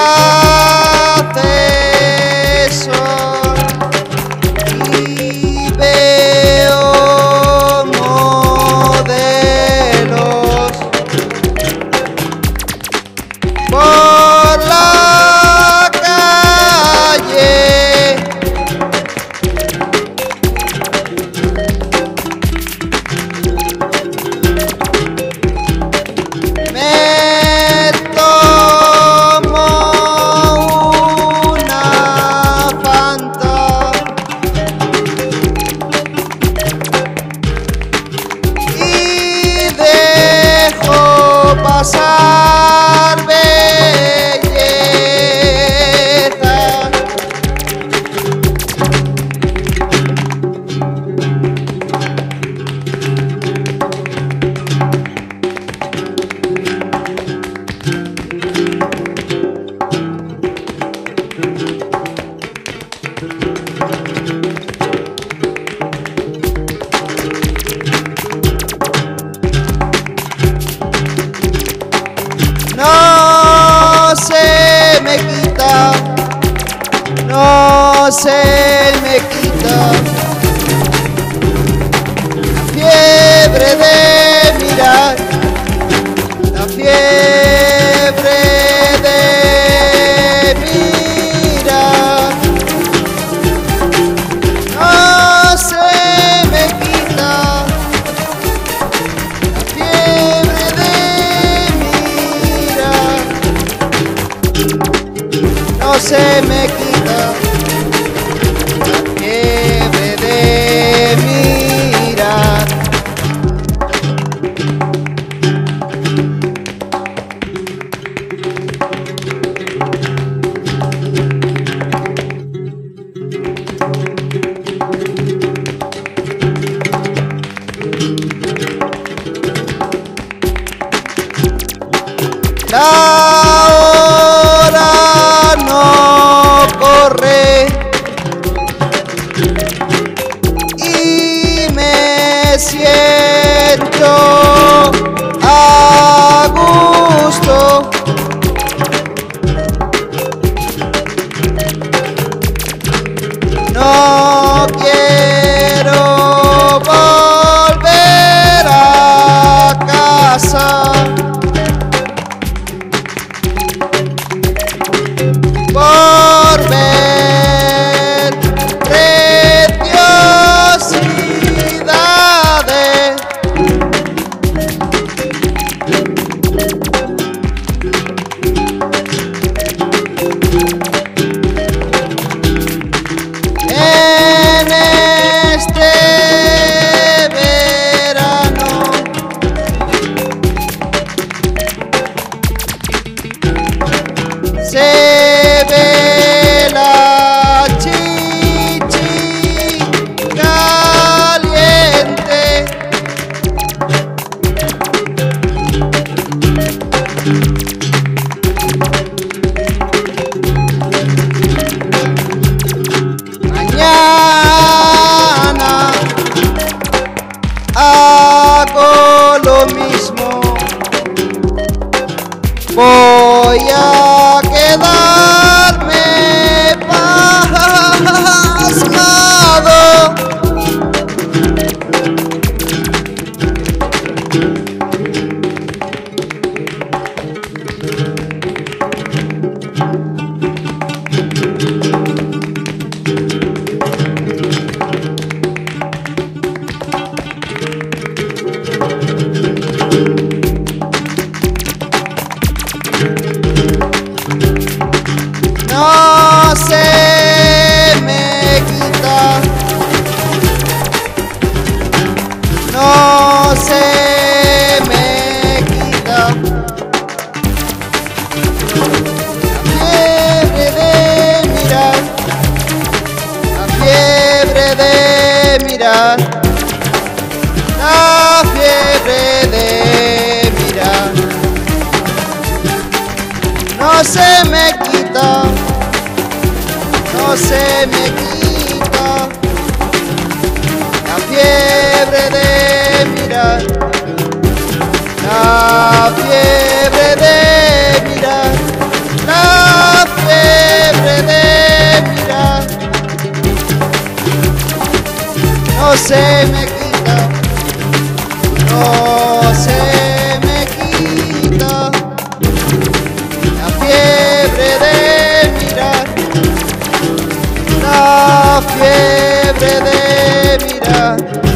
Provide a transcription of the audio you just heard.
Navidad. Se me quita la fiebre de mirar, la fiebre de mirar. No se me quita la fiebre de mirar. No se me quita La Four. La fiebre de mirar. No se me quita, no se me quita. La fiebre de mirar, la fiebre de mirar, la fiebre de No se me quita, no se me quita. La fiebre de mirar, la fiebre de mirar.